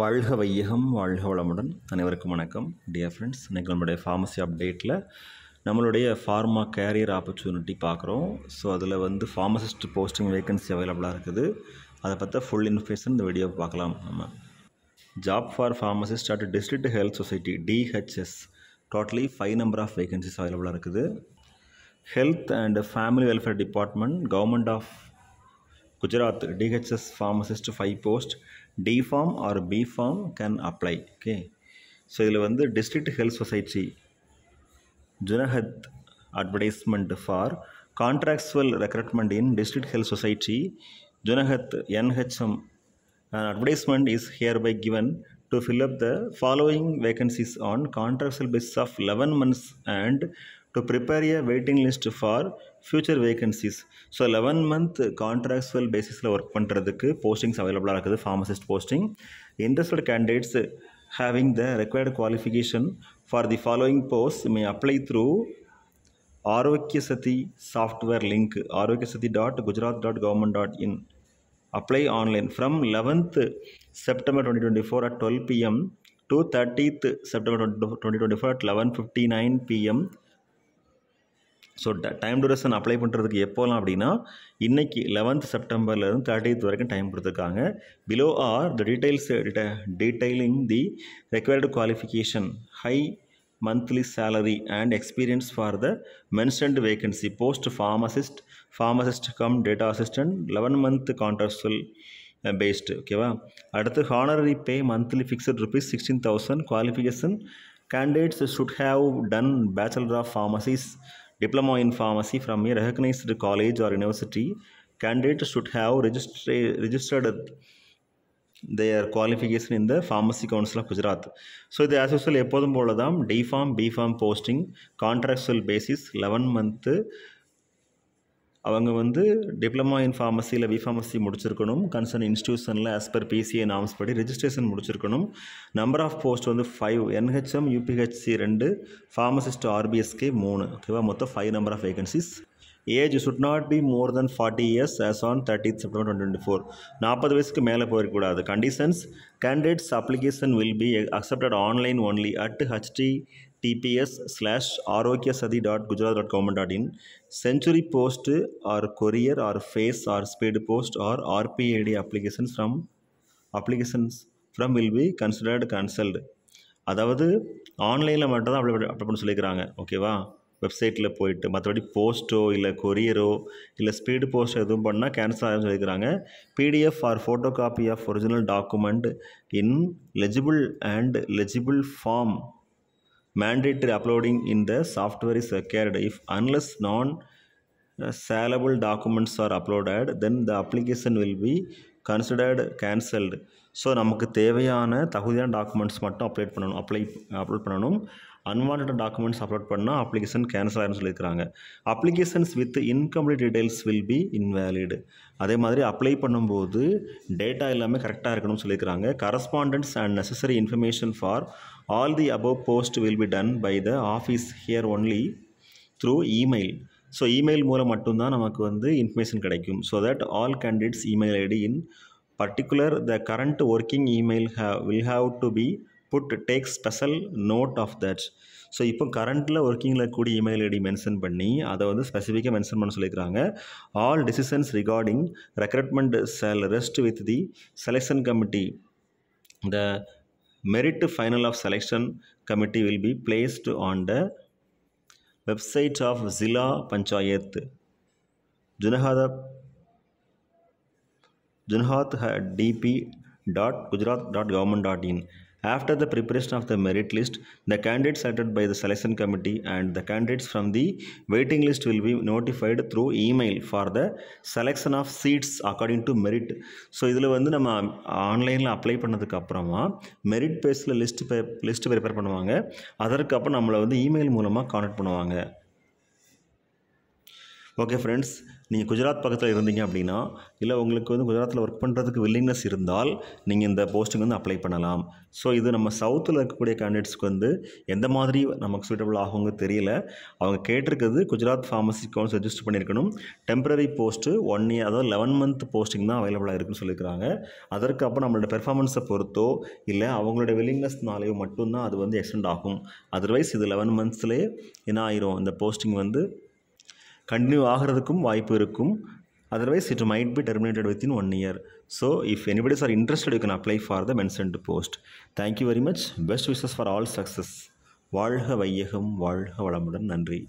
வாழ்க வையகம் வாழ்க வளமுடன். அனைவருக்கும் வணக்கம். டியர் ஃப்ரெண்ட்ஸ் இன்றைக்கி நம்மளுடைய ஃபார்மசி அப்டேட்டில் நம்மளுடைய ஃபார்மா கேரியர் ஆப்பர்ச்சுனிட்டி பார்க்குறோம். ஸோ அதில் வந்து ஃபார்மசிஸ்ட் போஸ்டிங் வேகன்சி அவைலபிளாக இருக்குது. அதை பற்றி ஃபுல் இன்ஃபர்மேஷன் இந்த வீடியோ பார்க்கலாம். நம்ம job for pharmacist at district health society DHS totally five number of vacancies அவைலபிளாக இருக்குது. Health and family welfare department government of Gujarat DHS pharmacist five post D pharm or B pharm can apply okay so இதில் வந்து district health society Junagadh advertisement for contractual recruitment in district health society Junagadh NHM An advertisement is hereby given to fill up the following vacancies on contractual basis of 11 months and to prepare a waiting list for future vacancies so eleven month contractual பேசிஸில் work பண்ணுறதுக்கு postings அவைலபிளாக இருக்குது pharmacist posting interested candidates having the required qualification for the following post may apply through Arogya Sathi software link Arogya Sathi dot Gujarat dot government dot in apply online from eleventh September twenty twenty four at twelve PM to thirtieth September twenty twenty twenty four at eleven fifty nine PM so time duration apply பண்ணுறதுக்கு எப்போலாம் அப்படின்னா இன்றைக்கி eleventh செப்டம்பர்லேருந்து thirtieth வரைக்கும் time கொடுத்துருக்காங்க. Below are the details detailing the required qualification high monthly salary and experience for the mentioned vacancy post pharmacist pharmacist come data assistant 11 month contractual uh, based ஓகேவா அடுத்து honorary pay monthly fixed rupees sixteen thousand qualification candidates should have done bachelor of pharmacy diploma in pharmacy from a recognised college or university candidate should have registra registered their qualification இந்த pharmacy council of Gujarat so இது as எப்போதும் போல தான் D pharm B pharm posting contractual basis eleven month அவங்க வந்து diploma in ஃபார்மசியில் B pharmacy முடிச்சிருக்கணும். Concern இன்ஸ்டியூஷனில் ஆஸ் பர் பிசிஏ நாம்ஸ் படி ரெஜிஸ்ட்ரேஷன் முடிச்சிருக்கணும். நம்பர் ஆஃப் போஸ்ட் வந்து ஃபைவ் என்ஹெச்எம் யூபிஹெச்சி ரெண்டு ஃபார்மசிஸ்ட் ஆர்பிஎஸ்கே மூணு. ஓகேவா மொத்தம் five number of vacancies age should not be more than forty years as on thirty September twenty twenty four நாற்பது வயசுக்கு மேலே போயிருக்கக்கூடாது conditions candidates application will be accepted online only at HTTPS slash Arogya Sathi dot Gujarat dot government dot in century post or courier or face or speed post or RPAD applications from applications from will be considered cancelled அதாவது ஆன்லைனில் மட்டும்தான் apply apply பண்ண சொல்லிக்கிறாங்க. ஓகேவா வெப்சைட்டில் போயிட்டு மற்றபடி போஸ்ட்டோ இல்லை கொரியரோ இல்லை ஸ்பீடு போஸ்ட் எதுவும் பண்ணால் கேன்சல் ஆகும் சொல்லியிருக்கிறாங்க PDF or photocopy of original document in legible and legible form mandatory uploading in the software is required if unless non sellable documents are uploaded then the application will be considered cancelled so நமக்கு தேவையான தகுதியான documents மட்டும் apply பண்ணணும் apply upload பண்ணணும் unwanted documents upload பண்ணால் application cancel ஆகிடும் சொல்லியிருக்கிறாங்க. Applications with incomplete details will be invalid அதே மாதிரி அப்ளை பண்ணும்போது டேட்டா எல்லாமே கரெக்டாக இருக்கணும்னு சொல்லியிருக்கிறாங்க. Correspondence and necessary information for all the above post will be done by the office here only through email so email மூலம் மட்டும்தான் நமக்கு வந்து இன்ஃபர்மேஷன் கிடைக்கும். So that all candidates email ID in particular the current working email uh will have to be put take special note of that so இப்போ கரண்ட்டில் ஒர்க்கிங்கில் இருக்கக்கூடிய email ID mention பண்ணி அதை வந்து ஸ்பெசிஃபிக்காக மென்ஷன் பண்ண சொல்லியிருக்காங்க all decisions regarding recruitment cell rest with the selection committee the merit final of selection committee will be placed on the website of Jilla Panchayat Junagadh Junagadh DP dot Gujarat dot government dot in After the preparation of the merit list, the candidates selected by the selection committee and the candidates from the waiting list will be notified through email for the selection of seats according to merit. So இதில் வந்து நம்ம ஆன்லைனில் apply பண்ணதுக்கு அப்புறமா merit பேஸில் list பே list prepare பண்ணுவாங்க அதற்கப்புறம் நம்மளை வந்து இமெயில் மூலமாக கான்டாக்ட் பண்ணுவாங்க ஓகே ஃப்ரெண்ட்ஸ் நீங்கள் குஜராத் பக்கத்தில் இருந்தீங்க அப்படின்னா இல்லை உங்களுக்கு வந்து குஜராத்தில் ஒர்க் பண்ணுறதுக்கு வில்லிங்னஸ் இருந்தால் நீங்கள் இந்த போஸ்ட்டுக்கு வந்து அப்ளை பண்ணலாம். ஸோ இது நம்ம சவுத்தில் இருக்கக்கூடிய கேண்டிடேட்ஸ்க்கு வந்து எந்த மாதிரி நமக்கு சூட்டபிள் ஆகுங்க தெரியல. அவங்க கேட்டிருக்கிறது குஜராத் ஃபார்மசி கவுன்ஸ் ரெஜிஸ்டர் பண்ணியிருக்கணும். டெம்பரரி போஸ்ட்டு ஒன் இயர் அதாவது லெவன் மந்த் போஸ்டிங் தான் அவைலபிளாக இருக்குன்னு சொல்லியிருக்காங்க அதற்கு அப்புறம் நம்மளோட பெர்ஃபார்மன்ஸை பொறுத்தோ இல்லை அவங்களோட வில்லிங்னஸ்னாலேயோ மட்டும்தான் அது வந்து எக்ஸ்டெண்ட் ஆகும். அதர்வைஸ் இது லெவன் மந்த்ஸ்லேயே என்ன ஆயிரும் இந்த போஸ்டிங் வந்து கண்டினியூ ஆகிறதுக்கும் வாய்ப்பு இருக்கும் otherwise it might be terminated in one year so if anybody's are interested you can apply for the mentioned post thank you very much best wishes for all success வாழ்க வையகம் வாழ்க வளமுடன் நன்றி